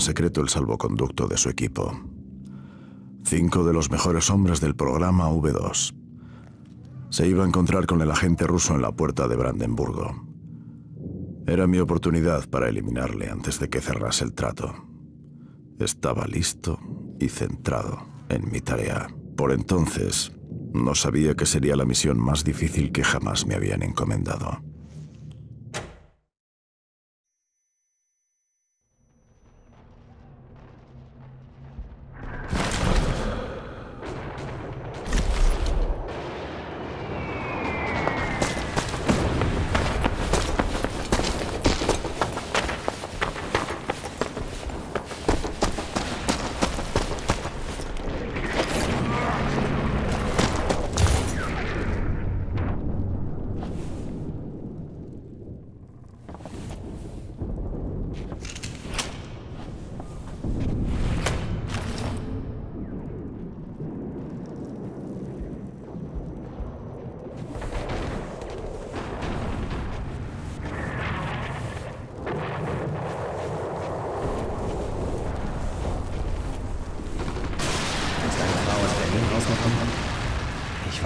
secreto el salvoconducto de su equipo. Cinco de los mejores hombres del programa V2. Se iba a encontrar con el agente ruso en la puerta de Brandenburgo. Era mi oportunidad para eliminarle antes de que cerrase el trato. Estaba listo y centrado en mi tarea. Por entonces, no sabía que sería la misión más difícil que jamás me habían encomendado.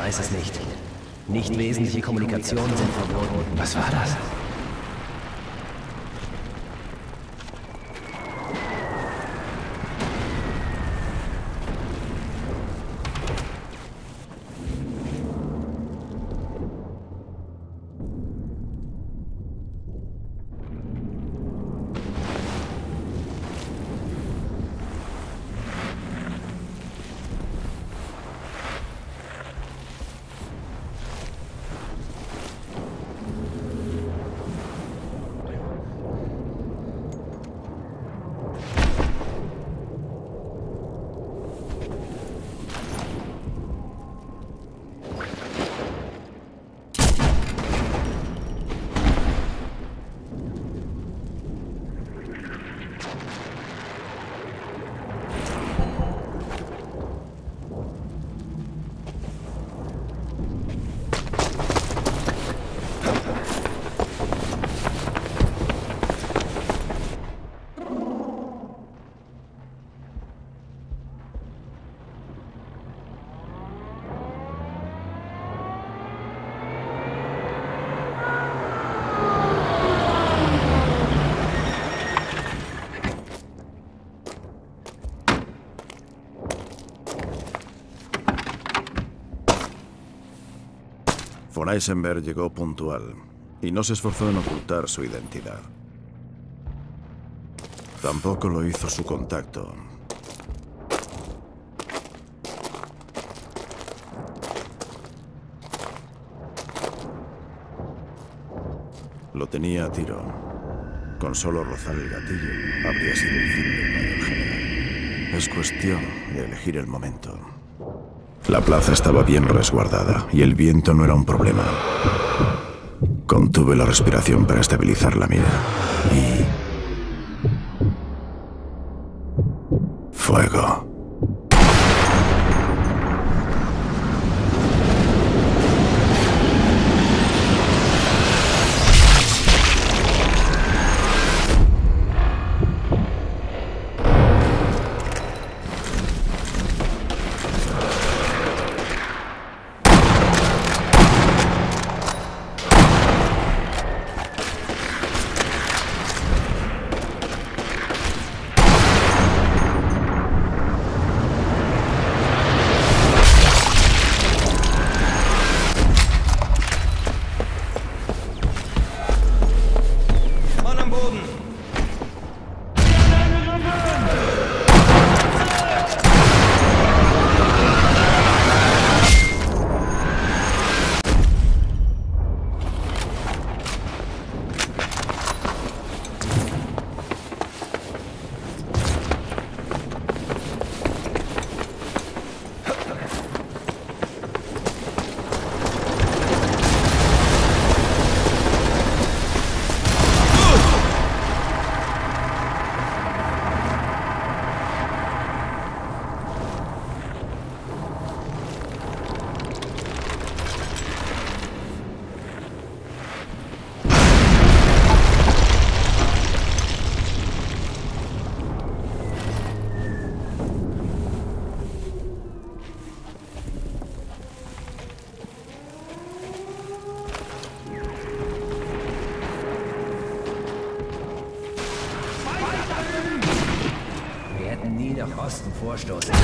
Weiß es nicht. Nicht wesentliche Kommunikationen sind verboten. Was war das? you Eisenberg llegó puntual y no se esforzó en ocultar su identidad. Tampoco lo hizo su contacto. Lo tenía a tiro. Con solo rozar el gatillo habría sido el fin del mayor general. Es cuestión de elegir el momento. La plaza estaba bien resguardada y el viento no era un problema. Contuve la respiración para estabilizar la mira y... Fuego. Osten vorstoßen.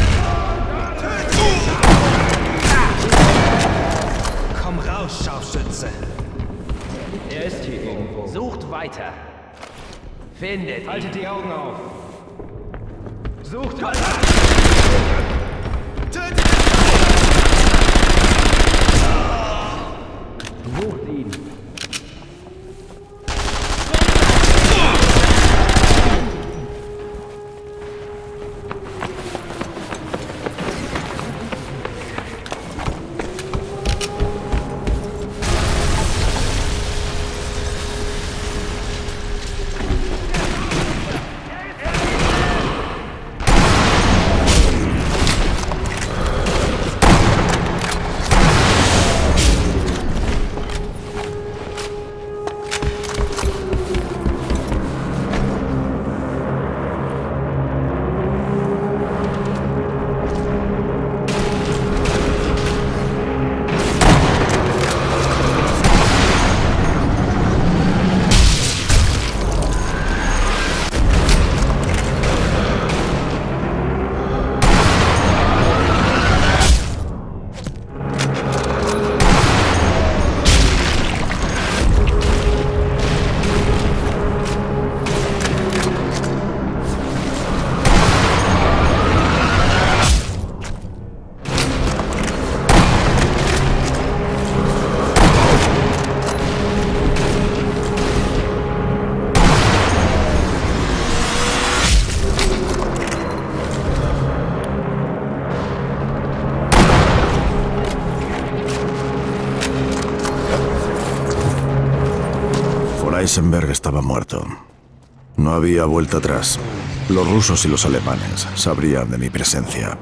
Komm raus, Scharfschütze. Er ist hier irgendwo. Sucht weiter. Findet ihn. Haltet die Augen auf. Sucht weiter. Eisenberg estaba muerto. No había vuelta atrás. Los rusos y los alemanes sabrían de mi presencia.